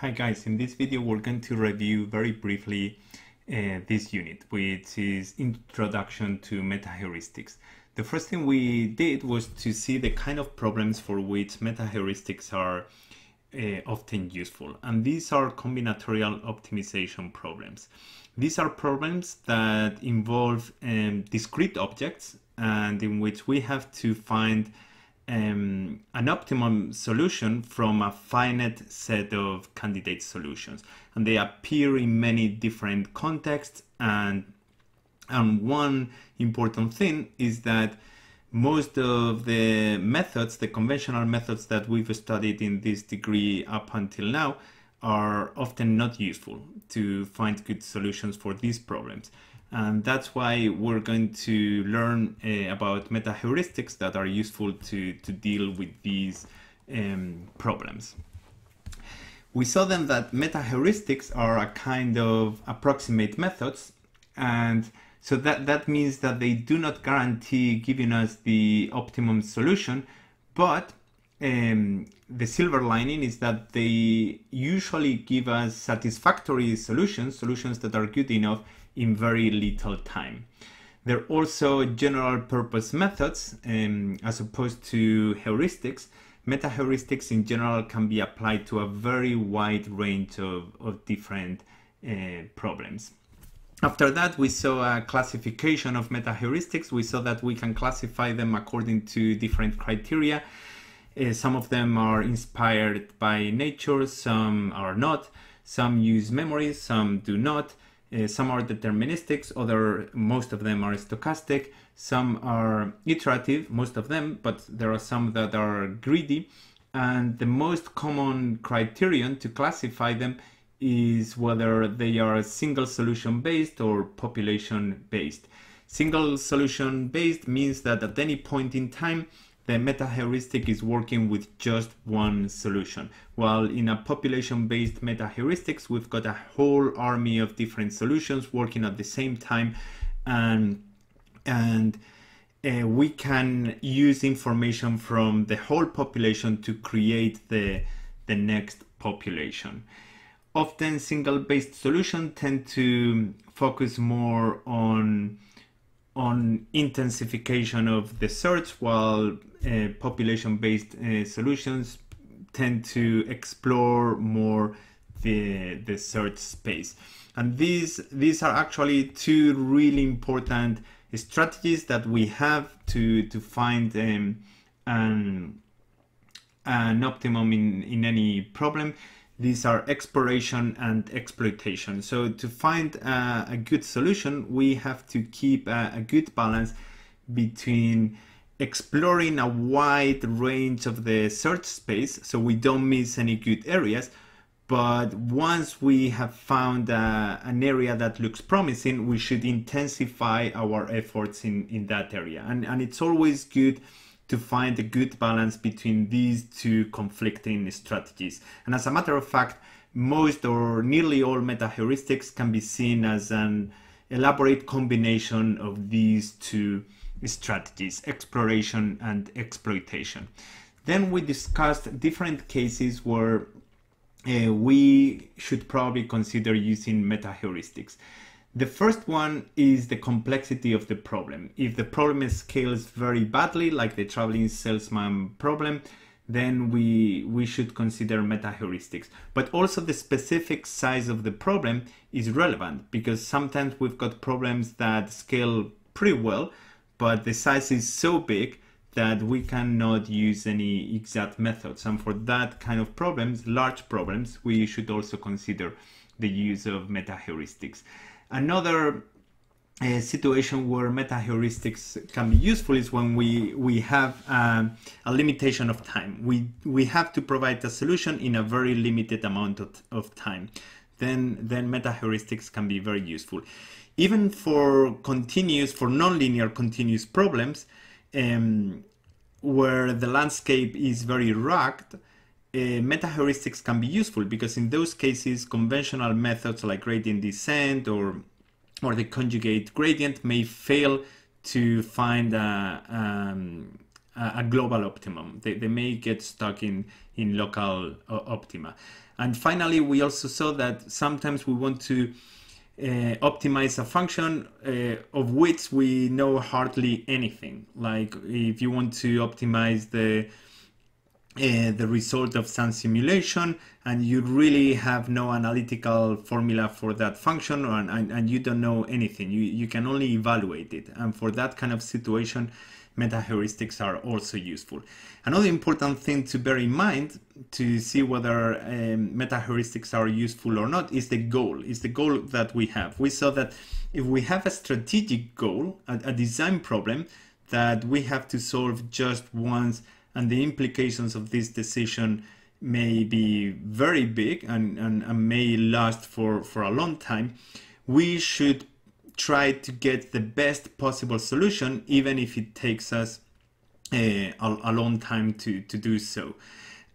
Hi guys, in this video we're going to review very briefly uh, this unit, which is Introduction to Meta-Heuristics. The first thing we did was to see the kind of problems for which meta-heuristics are uh, often useful, and these are combinatorial optimization problems. These are problems that involve um, discrete objects and in which we have to find um, an optimum solution from a finite set of candidate solutions. And they appear in many different contexts. And, and one important thing is that most of the methods, the conventional methods that we've studied in this degree up until now, are often not useful to find good solutions for these problems. And that's why we're going to learn uh, about meta heuristics that are useful to, to deal with these um, problems. We saw then that meta heuristics are a kind of approximate methods. And so that, that means that they do not guarantee giving us the optimum solution, but um, the silver lining is that they usually give us satisfactory solutions, solutions that are good enough in very little time. They're also general purpose methods um, as opposed to heuristics. Meta heuristics in general can be applied to a very wide range of, of different uh, problems. After that, we saw a classification of meta heuristics. We saw that we can classify them according to different criteria. Uh, some of them are inspired by nature, some are not. Some use memory, some do not. Uh, some are deterministic, other most of them are stochastic. Some are iterative, most of them, but there are some that are greedy. And the most common criterion to classify them is whether they are single solution based or population based. Single solution based means that at any point in time the meta heuristic is working with just one solution. While in a population based meta heuristics, we've got a whole army of different solutions working at the same time and, and uh, we can use information from the whole population to create the, the next population. Often single based solutions tend to focus more on on intensification of the search while uh, population-based uh, solutions tend to explore more the, the search space. And these, these are actually two really important strategies that we have to, to find um, an, an optimum in, in any problem. These are exploration and exploitation. So to find uh, a good solution, we have to keep a, a good balance between exploring a wide range of the search space so we don't miss any good areas. But once we have found uh, an area that looks promising, we should intensify our efforts in, in that area. And, and it's always good to find a good balance between these two conflicting strategies. And as a matter of fact, most or nearly all meta heuristics can be seen as an elaborate combination of these two strategies, exploration and exploitation. Then we discussed different cases where uh, we should probably consider using meta heuristics. The first one is the complexity of the problem. If the problem scales very badly, like the traveling salesman problem, then we, we should consider meta heuristics. But also the specific size of the problem is relevant because sometimes we've got problems that scale pretty well, but the size is so big that we cannot use any exact methods. And for that kind of problems, large problems, we should also consider the use of meta heuristics. Another uh, situation where meta heuristics can be useful is when we we have um, a limitation of time. We we have to provide a solution in a very limited amount of, of time. Then then meta heuristics can be very useful even for continuous, for nonlinear continuous problems, um, where the landscape is very rugged, uh, meta heuristics can be useful because in those cases, conventional methods like gradient descent or or the conjugate gradient may fail to find a, um, a global optimum. They, they may get stuck in, in local uh, optima. And finally, we also saw that sometimes we want to uh, optimize a function uh, of which we know hardly anything. Like if you want to optimize the uh, the result of some simulation and you really have no analytical formula for that function and, and, and, you don't know anything. You, you can only evaluate it. And for that kind of situation meta heuristics are also useful. Another important thing to bear in mind to see whether um, meta heuristics are useful or not is the goal is the goal that we have. We saw that if we have a strategic goal a, a design problem that we have to solve just once and the implications of this decision may be very big and, and, and, may last for, for a long time, we should try to get the best possible solution, even if it takes us uh, a, a, long time to, to do so.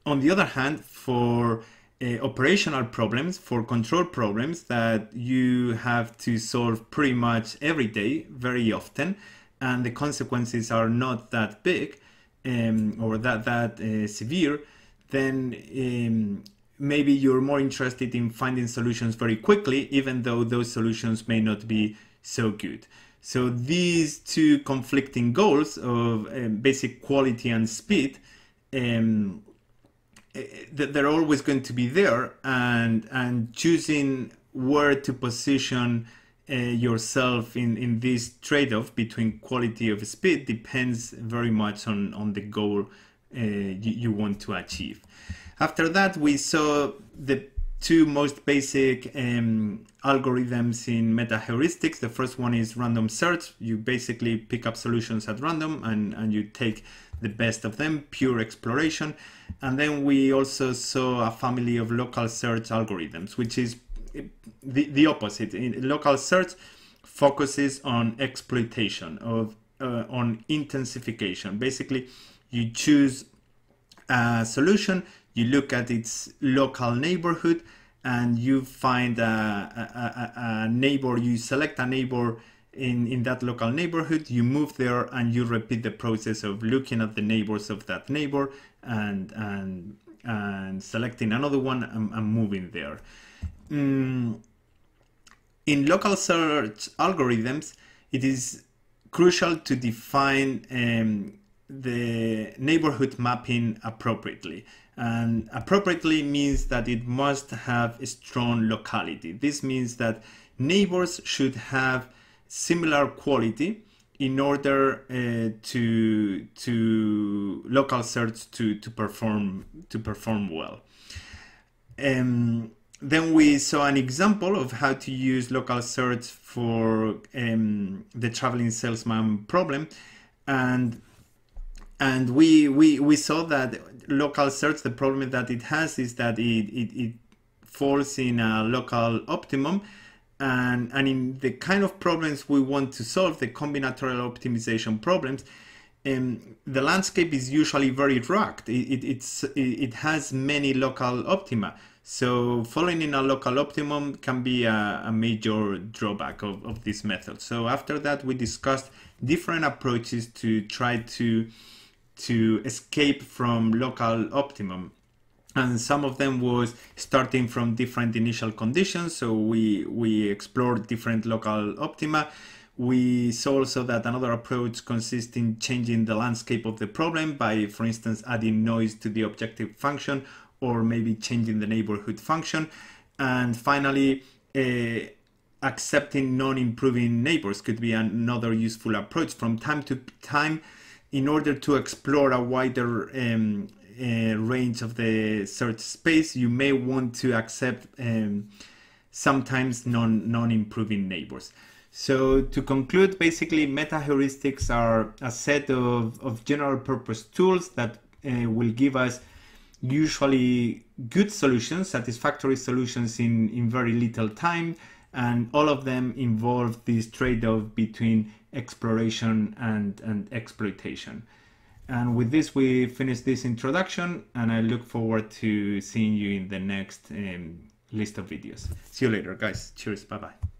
On the other hand, for uh, operational problems, for control problems that you have to solve pretty much every day, very often, and the consequences are not that big, um, or that that uh, severe, then um, maybe you're more interested in finding solutions very quickly, even though those solutions may not be so good. So these two conflicting goals of um, basic quality and speed, um, eh, they're always going to be there, and and choosing where to position uh, yourself in, in this trade-off between quality of speed depends very much on, on the goal uh, you, you, want to achieve. After that, we saw the two most basic um, algorithms in meta heuristics. The first one is random search. You basically pick up solutions at random and, and you take the best of them, pure exploration. And then we also saw a family of local search algorithms, which is the, the opposite. In local search focuses on exploitation of uh, on intensification. Basically, you choose a solution, you look at its local neighborhood, and you find a, a, a, neighbor. You select a neighbor in in that local neighborhood. You move there, and you repeat the process of looking at the neighbors of that neighbor and and and selecting another one and, and moving there. Mm, in local search algorithms, it is crucial to define um, the neighborhood mapping appropriately. And appropriately means that it must have a strong locality. This means that neighbors should have similar quality in order uh, to to local search to to perform to perform well. Um, then we saw an example of how to use local search for um, the traveling salesman problem. And and we, we we saw that local search the problem that it has is that it, it, it falls in a local optimum. And and in the kind of problems we want to solve the combinatorial optimization problems um, the landscape is usually very rugged. It, it, it has many local optima so falling in a local optimum can be a, a major drawback of, of this method. So after that, we discussed different approaches to try to, to escape from local optimum. And some of them was starting from different initial conditions. So we, we explored different local optima. We saw also that another approach consists in changing the landscape of the problem by, for instance, adding noise to the objective function or maybe changing the neighborhood function. And finally, uh, accepting non-improving neighbors could be another useful approach from time to time in order to explore a wider um, uh, range of the search space you may want to accept um, sometimes non non-improving neighbors so to conclude basically meta heuristics are a set of, of general purpose tools that uh, will give us usually good solutions, satisfactory solutions in, in very little time. And all of them involve this trade-off between exploration and, and exploitation. And with this, we finish this introduction, and I look forward to seeing you in the next um, list of videos. See you later, guys. Cheers. Bye-bye.